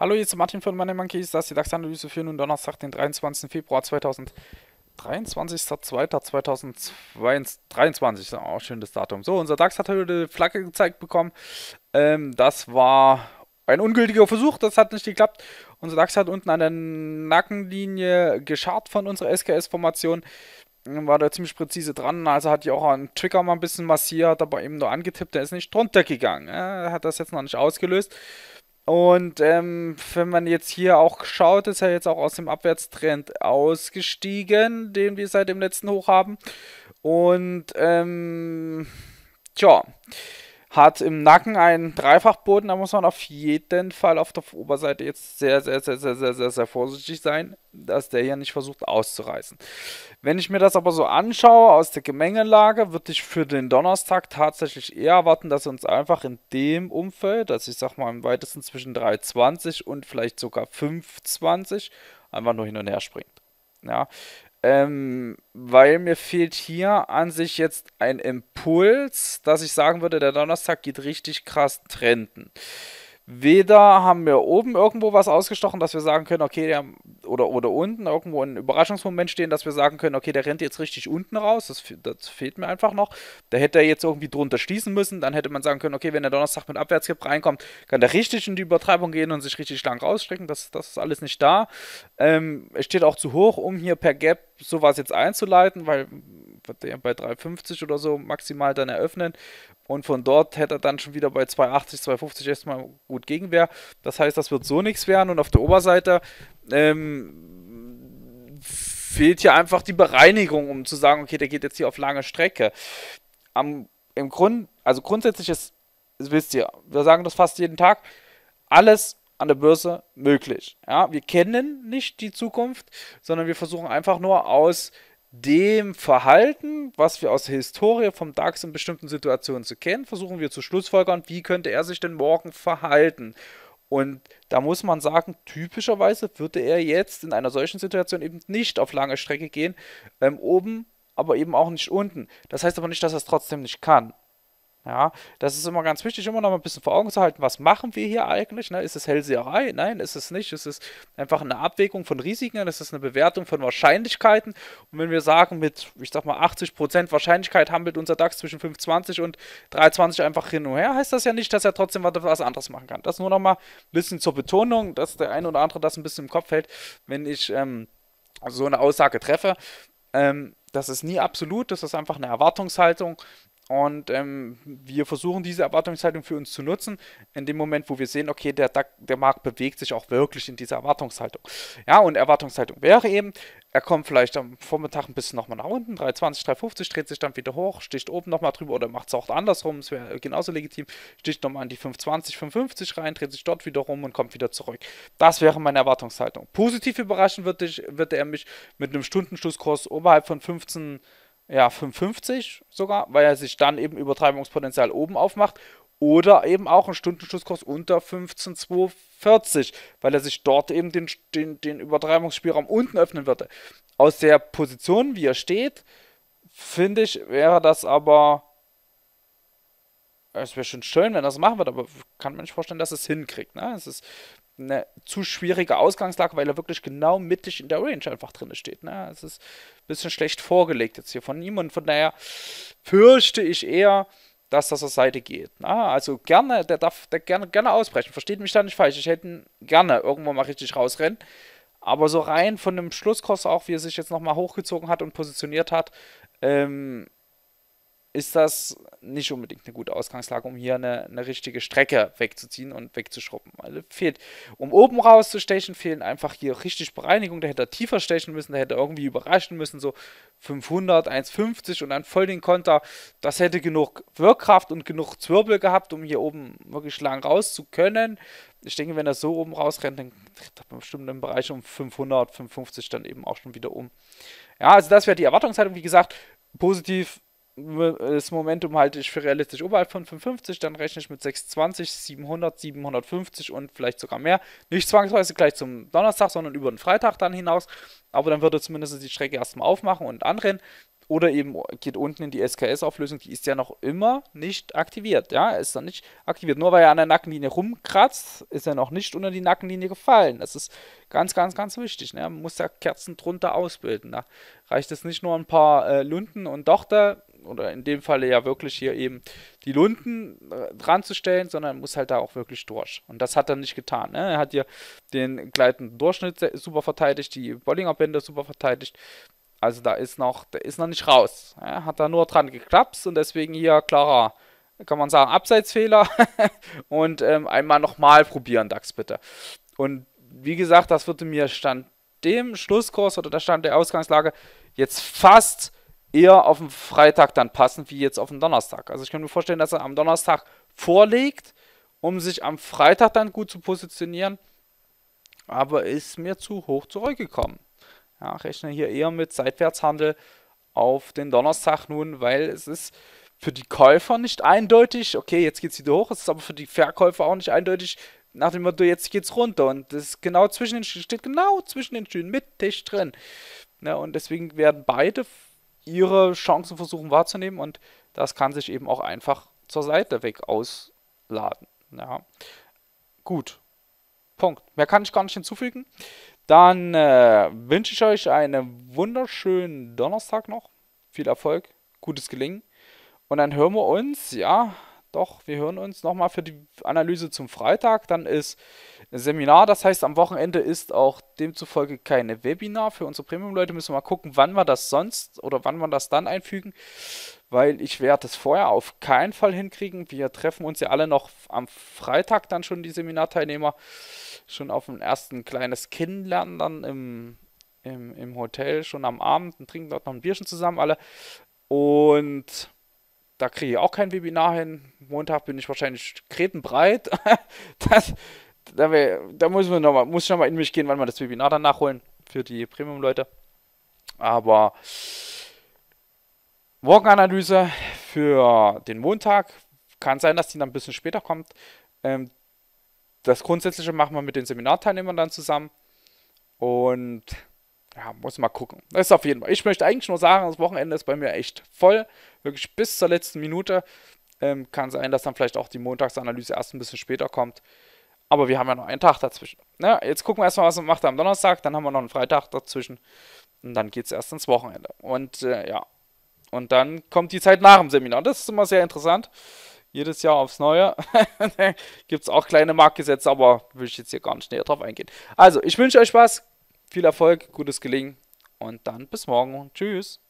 Hallo, hier ist Martin von Money Monkeys. Das ist die DAX-Analyse für nun Donnerstag, den 23. Februar 2023. Auch schönes Datum. So, unser DAX hat heute Flagge gezeigt bekommen. Ähm, das war ein ungültiger Versuch, das hat nicht geklappt. Unser DAX hat unten an der Nackenlinie geschart von unserer SKS-Formation. War da ziemlich präzise dran, also hat ja auch einen Trigger mal ein bisschen massiert, aber eben nur angetippt, der ist nicht drunter gegangen. Er hat das jetzt noch nicht ausgelöst. Und ähm, wenn man jetzt hier auch schaut, ist er jetzt auch aus dem Abwärtstrend ausgestiegen, den wir seit dem letzten Hoch haben. Und ähm, tja, hat im Nacken einen Dreifachboden, da muss man auf jeden Fall auf der Oberseite jetzt sehr, sehr, sehr, sehr, sehr, sehr, sehr vorsichtig sein, dass der hier nicht versucht auszureißen. Wenn ich mir das aber so anschaue aus der Gemengelage, würde ich für den Donnerstag tatsächlich eher erwarten, dass uns einfach in dem Umfeld, dass ich sag mal im weitesten zwischen 3,20 und vielleicht sogar 5,20 einfach nur hin und her springt. Ja, ähm, weil mir fehlt hier an sich jetzt ein Impuls, dass ich sagen würde, der Donnerstag geht richtig krass trenden. Weder haben wir oben irgendwo was ausgestochen, dass wir sagen können, okay, der, oder, oder unten irgendwo ein Überraschungsmoment stehen, dass wir sagen können, okay, der rennt jetzt richtig unten raus. Das, das fehlt mir einfach noch. Da hätte er jetzt irgendwie drunter schließen müssen. Dann hätte man sagen können, okay, wenn der Donnerstag mit Abwärtskipp reinkommt, kann der richtig in die Übertreibung gehen und sich richtig lang rausstrecken. Das, das ist alles nicht da. Ähm, es steht auch zu hoch, um hier per Gap sowas jetzt einzuleiten, weil bei 3,50 oder so maximal dann eröffnen. Und von dort hätte er dann schon wieder bei 2,80, 2,50 erstmal gut Gegenwehr. Das heißt, das wird so nichts werden. Und auf der Oberseite ähm, fehlt hier einfach die Bereinigung, um zu sagen, okay, der geht jetzt hier auf lange Strecke. Am, Im Grund, also grundsätzlich ist, wisst ihr, wir sagen das fast jeden Tag, alles an der Börse möglich. Ja, wir kennen nicht die Zukunft, sondern wir versuchen einfach nur aus dem Verhalten, was wir aus der Historie vom DAX in bestimmten Situationen zu kennen, versuchen wir zu schlussfolgern, wie könnte er sich denn morgen verhalten. Und da muss man sagen, typischerweise würde er jetzt in einer solchen Situation eben nicht auf lange Strecke gehen, ähm, oben, aber eben auch nicht unten. Das heißt aber nicht, dass er es trotzdem nicht kann. Ja, das ist immer ganz wichtig, immer noch mal ein bisschen vor Augen zu halten, was machen wir hier eigentlich? Ne? Ist es Hellseherei? Nein, ist es nicht. Es ist einfach eine Abwägung von Risiken, es ist eine Bewertung von Wahrscheinlichkeiten. Und wenn wir sagen, mit, ich sag mal, 80% Wahrscheinlichkeit handelt unser DAX zwischen 5,20 und 3,20 einfach hin und her, heißt das ja nicht, dass er trotzdem was anderes machen kann. Das nur noch mal ein bisschen zur Betonung, dass der eine oder andere das ein bisschen im Kopf hält, wenn ich ähm, so eine Aussage treffe. Ähm, das ist nie absolut, das ist einfach eine Erwartungshaltung. Und ähm, wir versuchen diese Erwartungshaltung für uns zu nutzen, in dem Moment, wo wir sehen, okay, der, der Markt bewegt sich auch wirklich in dieser Erwartungshaltung. Ja, und Erwartungshaltung wäre eben, er kommt vielleicht am Vormittag ein bisschen nochmal nach unten, 320, 350, dreht sich dann wieder hoch, sticht oben nochmal drüber oder macht es auch andersrum, es wäre genauso legitim, sticht nochmal an die 520, 550 rein, dreht sich dort wieder rum und kommt wieder zurück. Das wäre meine Erwartungshaltung. Positiv überraschen würde, ich, würde er mich mit einem Stundenschlusskurs oberhalb von 15 ja, 5,50 sogar, weil er sich dann eben Übertreibungspotenzial oben aufmacht. Oder eben auch ein Stundenschlusskurs unter 15,240, weil er sich dort eben den, den, den Übertreibungsspielraum unten öffnen würde. Aus der Position, wie er steht, finde ich, wäre das aber. Es wäre schon schön, wenn er das machen würde, aber kann man nicht vorstellen, dass es hinkriegt. Ne? Es ist eine zu schwierige Ausgangslage, weil er wirklich genau mittig in der Range einfach drin steht. Ne? Es ist ein bisschen schlecht vorgelegt jetzt hier von ihm und von daher fürchte ich eher, dass das auf Seite geht. Ne? Also gerne, der darf der gerne, gerne ausbrechen. Versteht mich da nicht falsch. Ich hätte ihn gerne irgendwo mal richtig rausrennen. Aber so rein von dem Schlusskurs auch, wie er sich jetzt nochmal hochgezogen hat und positioniert hat, ähm, ist das nicht unbedingt eine gute Ausgangslage, um hier eine, eine richtige Strecke wegzuziehen und wegzuschrubben. Also fehlt, um oben rauszustechen, fehlen einfach hier richtig Bereinigung. Da hätte er tiefer stechen müssen, da hätte er irgendwie überraschen müssen, so 500, 1,50 und dann voll den Konter. Das hätte genug Wirkkraft und genug Zwirbel gehabt, um hier oben wirklich lang raus zu können. Ich denke, wenn er so oben rausrennt, dann kriegt er bestimmt im Bereich um 500, 550 dann eben auch schon wieder um. Ja, also das wäre die Erwartungshaltung. Wie gesagt, positiv das Momentum halte ich für realistisch oberhalb von 550, dann rechne ich mit 620, 700, 750 und vielleicht sogar mehr. Nicht zwangsweise gleich zum Donnerstag, sondern über den Freitag dann hinaus. Aber dann würde zumindest die Strecke erstmal aufmachen und anrennen. oder eben geht unten in die SKS-Auflösung, die ist ja noch immer nicht aktiviert. Ja, ist noch nicht aktiviert. Nur weil er an der Nackenlinie rumkratzt, ist er noch nicht unter die Nackenlinie gefallen. Das ist ganz, ganz, ganz wichtig. Ne? Man muss da Kerzen drunter ausbilden. Da reicht es nicht nur ein paar äh, Lunden und Dochter, oder in dem Falle ja wirklich hier eben die Lunden äh, dran zu stellen, sondern muss halt da auch wirklich durch. Und das hat er nicht getan. Ne? Er hat hier den gleitenden Durchschnitt super verteidigt, die Bollinger Bänder super verteidigt. Also da ist noch, der ist noch nicht raus. Ja, hat da nur dran geklappt und deswegen hier klarer, kann man sagen, Abseitsfehler. und ähm, einmal nochmal probieren, DAX bitte. Und wie gesagt, das würde mir Stand dem Schlusskurs oder der Stand der Ausgangslage jetzt fast eher auf den Freitag dann passen, wie jetzt auf den Donnerstag. Also ich kann mir vorstellen, dass er am Donnerstag vorlegt, um sich am Freitag dann gut zu positionieren. Aber ist mir zu hoch zurückgekommen. Ja, rechne hier eher mit Seitwärtshandel auf den Donnerstag nun, weil es ist für die Käufer nicht eindeutig, okay, jetzt geht es wieder hoch, es ist aber für die Verkäufer auch nicht eindeutig, nach dem Motto, jetzt geht's runter. Und das genau zwischen den steht genau zwischen den Stühlen, mit Tisch drin. Ja, und deswegen werden beide ihre Chancen versuchen wahrzunehmen und das kann sich eben auch einfach zur Seite weg ausladen. Ja. Gut. Punkt. Mehr kann ich gar nicht hinzufügen. Dann äh, wünsche ich euch einen wunderschönen Donnerstag noch. Viel Erfolg, gutes Gelingen. Und dann hören wir uns, ja, doch, wir hören uns nochmal für die Analyse zum Freitag. Dann ist ein Seminar, das heißt, am Wochenende ist auch demzufolge keine Webinar. Für unsere Premium-Leute müssen wir mal gucken, wann wir das sonst oder wann wir das dann einfügen, weil ich werde es vorher auf keinen Fall hinkriegen. Wir treffen uns ja alle noch am Freitag dann schon, die Seminarteilnehmer schon auf ein ersten kleines Kennenlernen dann im, im, im Hotel, schon am Abend und trinken dort noch ein Bierchen zusammen alle. Und da kriege ich auch kein Webinar hin. Montag bin ich wahrscheinlich kretenbreit. das, da, wär, da muss, man noch mal, muss ich nochmal in mich gehen, wann wir das Webinar dann nachholen für die Premium-Leute. Aber Morgenanalyse für den Montag kann sein, dass die dann ein bisschen später kommt. Ähm, das Grundsätzliche machen wir mit den Seminarteilnehmern dann zusammen. Und ja, muss mal gucken. Das ist auf jeden Fall. Ich möchte eigentlich nur sagen, das Wochenende ist bei mir echt voll. Wirklich bis zur letzten Minute. Ähm, kann sein, dass dann vielleicht auch die Montagsanalyse erst ein bisschen später kommt. Aber wir haben ja noch einen Tag dazwischen. Ja, jetzt gucken wir erstmal, was wir macht am Donnerstag. Dann haben wir noch einen Freitag dazwischen. Und dann geht es erst ins Wochenende. Und äh, ja. Und dann kommt die Zeit nach dem Seminar. Das ist immer sehr interessant jedes Jahr aufs Neue. Gibt es auch kleine Marktgesetze, aber will ich jetzt hier gar nicht näher drauf eingehen. Also, ich wünsche euch was, viel Erfolg, gutes Gelingen und dann bis morgen. Tschüss.